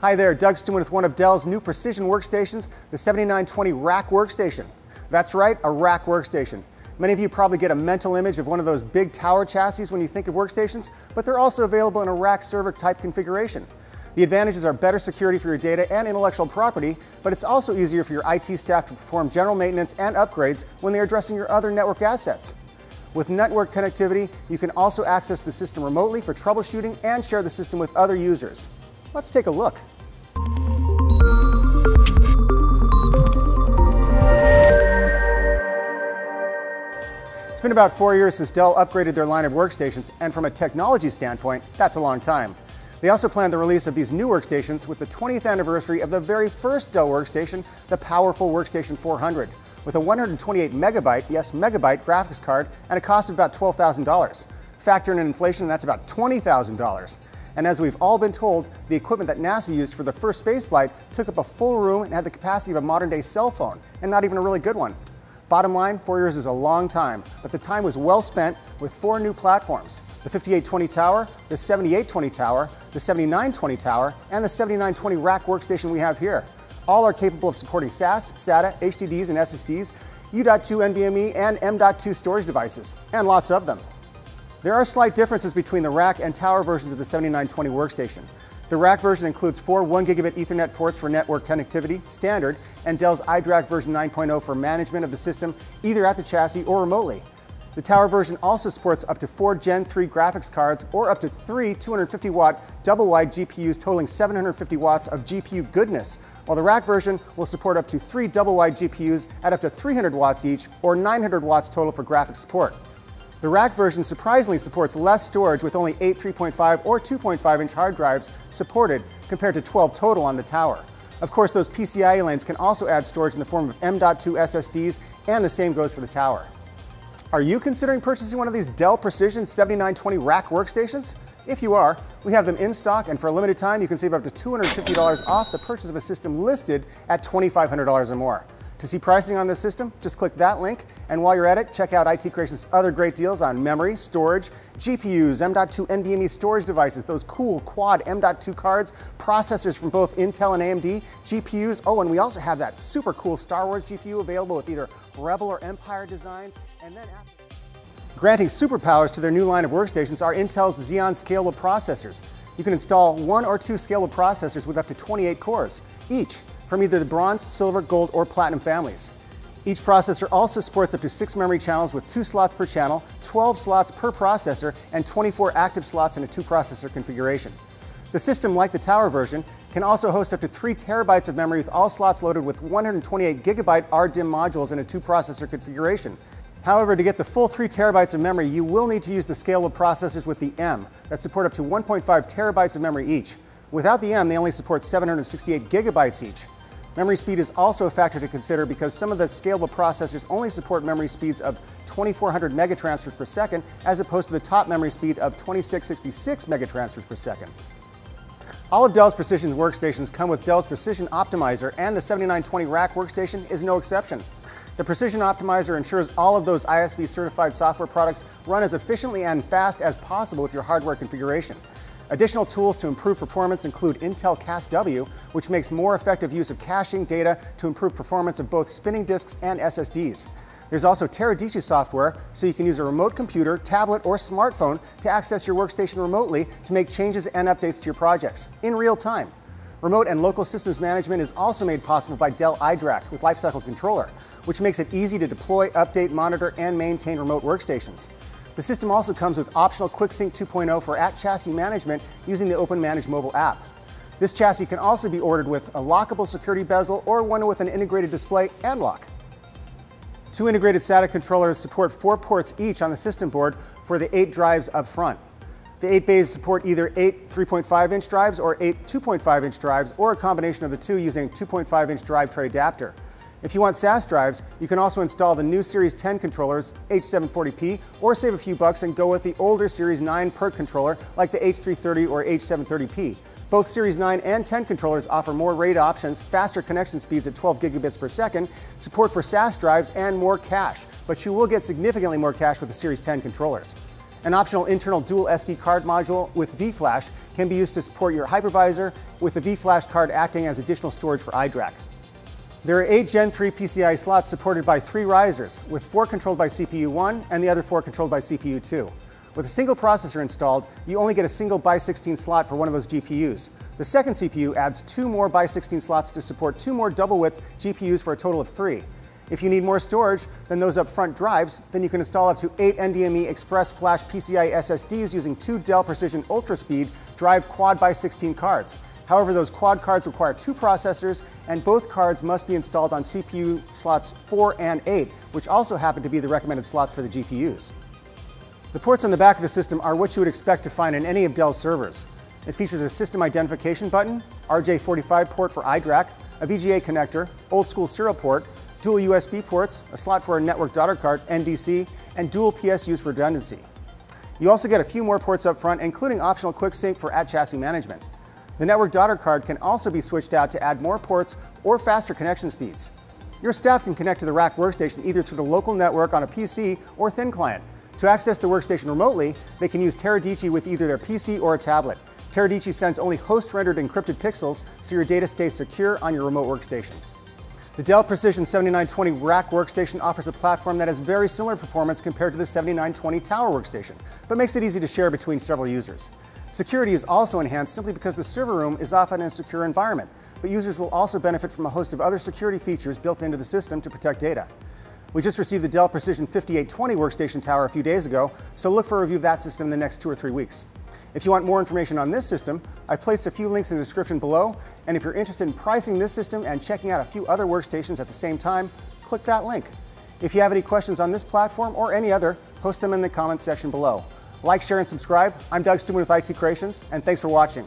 Hi there, Doug Stuman with one of Dell's new precision workstations, the 7920 Rack Workstation. That's right, a rack workstation. Many of you probably get a mental image of one of those big tower chassis when you think of workstations, but they're also available in a rack server type configuration. The advantages are better security for your data and intellectual property, but it's also easier for your IT staff to perform general maintenance and upgrades when they're addressing your other network assets. With network connectivity, you can also access the system remotely for troubleshooting and share the system with other users. Let's take a look. It's been about four years since Dell upgraded their line of workstations, and from a technology standpoint, that's a long time. They also planned the release of these new workstations with the 20th anniversary of the very first Dell workstation, the powerful Workstation 400, with a 128 megabyte, yes, megabyte graphics card and a cost of about $12,000. Factor in inflation, that's about $20,000. And as we've all been told, the equipment that NASA used for the first spaceflight took up a full room and had the capacity of a modern day cell phone, and not even a really good one. Bottom line, four years is a long time, but the time was well spent with four new platforms. The 5820 tower, the 7820 tower, the 7920 tower, and the 7920 rack workstation we have here. All are capable of supporting SAS, SATA, HDDs, and SSDs, U.2 NVMe, and M.2 storage devices, and lots of them. There are slight differences between the rack and tower versions of the 7920 workstation. The rack version includes four 1 gigabit Ethernet ports for network connectivity, standard, and Dell's iDRAC version 9.0 for management of the system either at the chassis or remotely. The tower version also supports up to four Gen 3 graphics cards or up to three 250 watt double wide GPUs totaling 750 watts of GPU goodness, while the rack version will support up to three double wide GPUs at up to 300 watts each or 900 watts total for graphics support. The rack version surprisingly supports less storage with only 8 3.5 or 2.5 inch hard drives supported compared to 12 total on the tower. Of course, those PCIe lanes can also add storage in the form of M.2 SSDs, and the same goes for the tower. Are you considering purchasing one of these Dell Precision 7920 rack workstations? If you are, we have them in stock, and for a limited time, you can save up to $250 off the purchase of a system listed at $2,500 or more. To see pricing on this system, just click that link. And while you're at it, check out IT Creation's other great deals on memory, storage, GPUs, M.2 NVMe storage devices, those cool quad M.2 cards, processors from both Intel and AMD, GPUs. Oh, and we also have that super cool Star Wars GPU available with either Rebel or Empire designs. And then after Granting superpowers to their new line of workstations are Intel's Xeon scalable processors. You can install one or two scalable processors with up to 28 cores, each from either the bronze, silver, gold, or platinum families. Each processor also supports up to six memory channels with two slots per channel, 12 slots per processor, and 24 active slots in a two processor configuration. The system, like the tower version, can also host up to 3 terabytes of memory with all slots loaded with 128 gigabyte RDIMM modules in a two processor configuration. However, to get the full 3 terabytes of memory, you will need to use the scalable processors with the M that support up to 1.5 terabytes of memory each. Without the M, they only support 768 gigabytes each. Memory speed is also a factor to consider because some of the scalable processors only support memory speeds of 2400 megatransfers per second as opposed to the top memory speed of 2666 megatransfers per second. All of Dell's Precision workstations come with Dell's Precision Optimizer and the 7920 Rack workstation is no exception. The Precision Optimizer ensures all of those ISV certified software products run as efficiently and fast as possible with your hardware configuration. Additional tools to improve performance include Intel CAS-W, which makes more effective use of caching data to improve performance of both spinning disks and SSDs. There's also Teradici software, so you can use a remote computer, tablet, or smartphone to access your workstation remotely to make changes and updates to your projects in real time. Remote and local systems management is also made possible by Dell iDRAC with Lifecycle Controller, which makes it easy to deploy, update, monitor, and maintain remote workstations. The system also comes with optional QuickSync 2.0 for at-chassis management using the OpenManage mobile app. This chassis can also be ordered with a lockable security bezel or one with an integrated display and lock. Two integrated SATA controllers support four ports each on the system board for the eight drives up front. The eight bays support either eight 3.5 inch drives or eight 2.5 inch drives or a combination of the two using 2.5 inch drive tray adapter. If you want SAS drives, you can also install the new Series 10 controllers, H740p, or save a few bucks and go with the older Series 9 PERC controller like the H330 or H730p. Both Series 9 and 10 controllers offer more RAID options, faster connection speeds at 12 gigabits per second, support for SAS drives, and more cache, but you will get significantly more cache with the Series 10 controllers. An optional internal dual SD card module with vFlash can be used to support your hypervisor, with the vFlash card acting as additional storage for iDRAC. There are eight Gen 3 PCI slots supported by three risers, with four controlled by CPU 1 and the other four controlled by CPU 2. With a single processor installed, you only get a single by-16 slot for one of those GPUs. The second CPU adds two more by-16 slots to support two more double-width GPUs for a total of three. If you need more storage than those up-front drives, then you can install up to eight NVMe Express Flash PCI SSDs using two Dell Precision UltraSpeed Drive Quad by 16 cards. However, those quad cards require two processors, and both cards must be installed on CPU slots 4 and 8, which also happen to be the recommended slots for the GPUs. The ports on the back of the system are what you would expect to find in any of Dell's servers. It features a system identification button, RJ45 port for iDRAC, a VGA connector, old school serial port, dual USB ports, a slot for a network daughter card, NDC, and dual PSUs for redundancy. You also get a few more ports up front, including optional quick sync for at chassis management. The network daughter card can also be switched out to add more ports or faster connection speeds. Your staff can connect to the rack workstation either through the local network on a PC or thin client. To access the workstation remotely, they can use Teradici with either their PC or a tablet. Teradici sends only host-rendered encrypted pixels so your data stays secure on your remote workstation. The Dell Precision 7920 Rack Workstation offers a platform that has very similar performance compared to the 7920 Tower Workstation, but makes it easy to share between several users. Security is also enhanced simply because the server room is often in a secure environment, but users will also benefit from a host of other security features built into the system to protect data. We just received the Dell Precision 5820 workstation tower a few days ago, so look for a review of that system in the next two or three weeks. If you want more information on this system, I placed a few links in the description below, and if you're interested in pricing this system and checking out a few other workstations at the same time, click that link. If you have any questions on this platform or any other, post them in the comments section below. Like, share, and subscribe. I'm Doug Stuman with IT Creations, and thanks for watching.